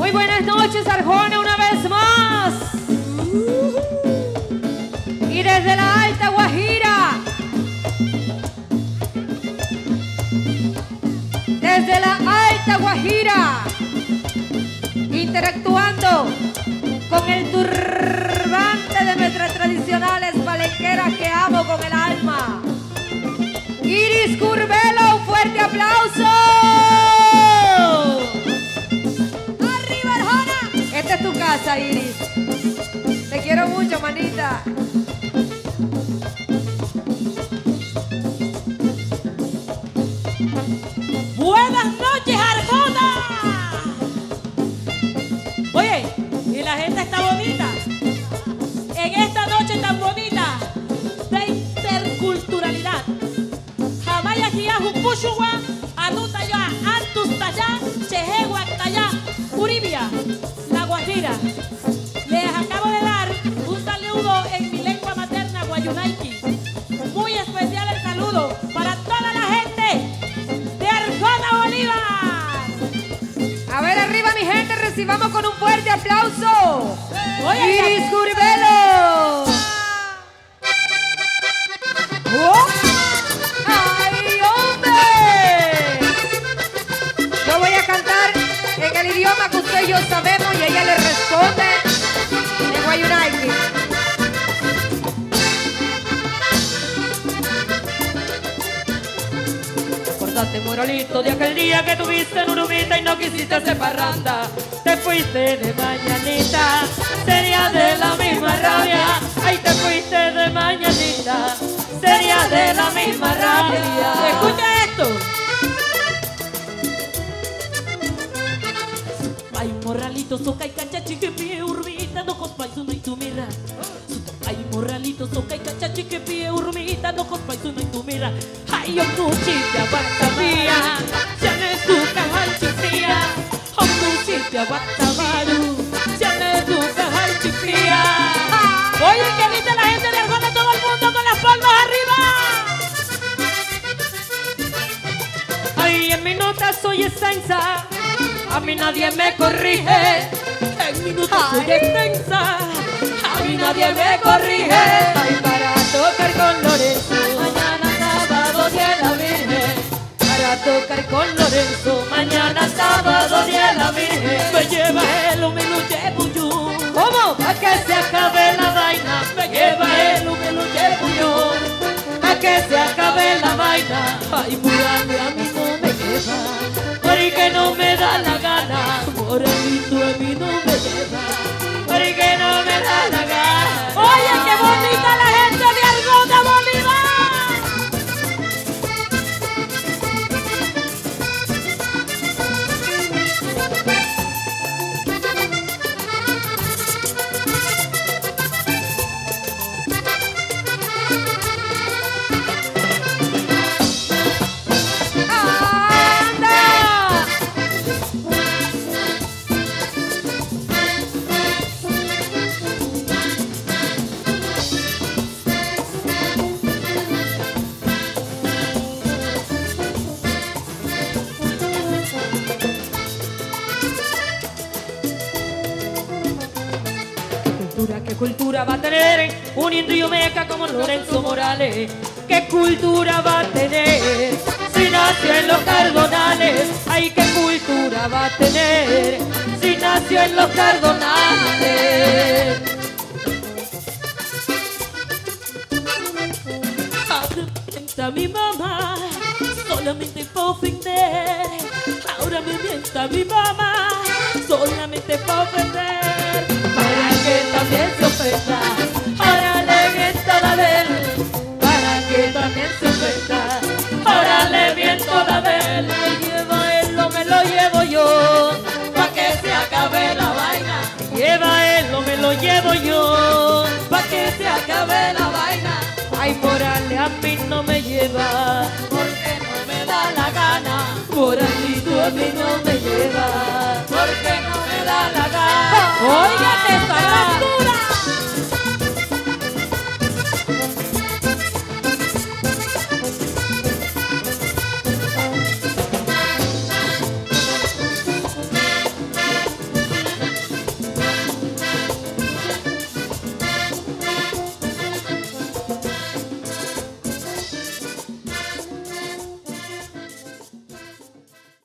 Muy buenas noches, Arjona, una vez más. Y desde la Alta Guajira, desde la Alta Guajira, interactuando con el turbante de nuestras tradicionales palenqueras que amo con el alma. Iris Curvelo, un fuerte aplauso. Iris. Te quiero mucho, manita. Buenas noches, Arjona. Oye, y la gente está bonita. En esta noche tan bonita de interculturalidad. Jamaya Kiyahu Pushua, Anutaya, Antustaya, Chehegua Taya, Uribia, aplauso. Iris Curvelo. ¡Oh! ¡Ay, hombre! Yo voy a cantar en el idioma que usted y yo sabemos y ella le responde en Guayunaiki. Acordate, moralito, de aquel día que tuviste en Urubita y no quisiste hacer parranda. Te fuiste de mañanita, sería de la misma rabia. Ay, te fuiste de mañanita, sería de la misma rabia. Escucha esto. Ay, morralito, soca y cachachi que pie urbita, no cospais uno y tu mira. Ay, morralito, soca y cachachi que pie urbita, no cospais uno y tu mira. Ay, yo cuchilla, guatabía, ya me suca halchipía. Oh, cuchilla, guatabaru, ya me suca halchipía. Oye, ¿qué dice la gente de Arjona? Todo el mundo con las palmas arriba. Ay, en mi nota soy extensa, a mí nadie me corrige. En minutos soy extensa. A nadie me corrige. Ay, para tocar con Lorenzo. Mañana sábado de la Virgen. Para tocar con Lorenzo. Mañana sábado de la Virgen. Me lleva el llevo yo. ¿Cómo? Pa' que se acabe la vaina. Me lleva el llevo yo. Pa' que se acabe la vaina. Ay, murame a mí no me lleva. Porque no me da la gana. Morenito a mí no me lleva. Cultura, qué cultura va a tener un indio meca como Lorenzo Morales? ¿Qué cultura va a tener si nació en los cardonales? Ay, ¿qué cultura va a tener si nació en los cardonales? Mienta mi mamá, solamente para ofender. Ahora me mienta mi mamá, solamente para ofender. Me lleva él o me lo llevo yo, pa' que se acabe la vaina. Lleva él o me lo llevo yo, pa' que se acabe la vaina. Ay, morale a mí no me lleva, porque no me da la gana. Moralito a mí no me lleva, porque no me da la gana. Oiga, esta altura.